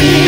you